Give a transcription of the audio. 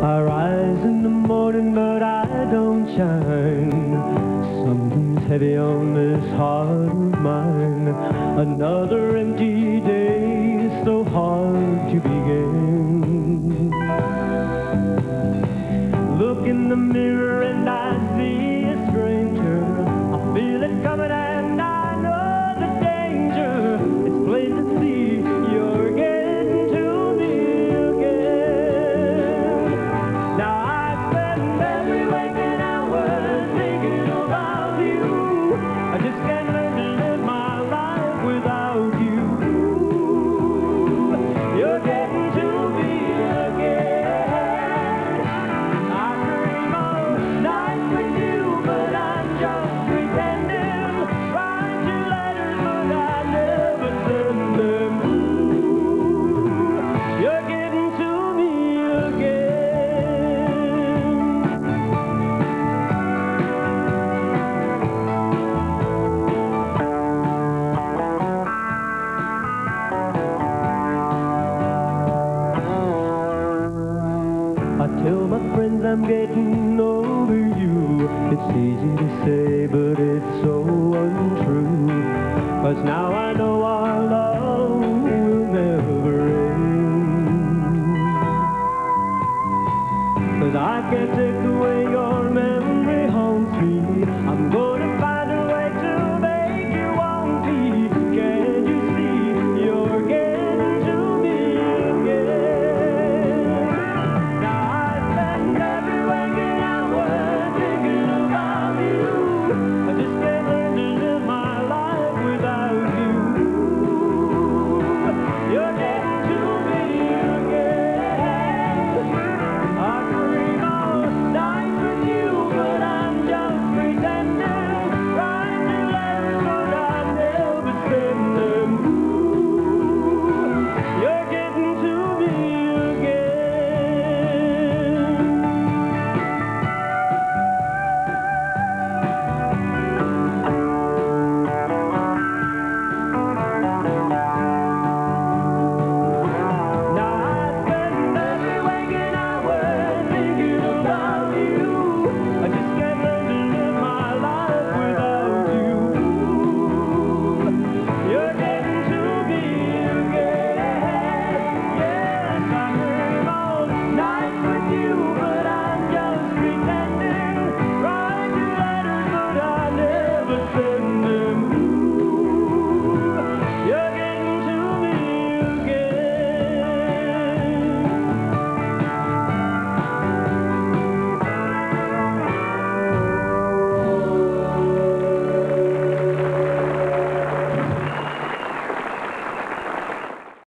I rise in the morning, but I don't shine. Something's heavy on this heart of mine. Another empty day, so hard to begin. Look in the mirror and I see a stranger. I'm getting over you. It's easy to say, but it's so untrue. Cause now I know our love will never end. Cause I can't take away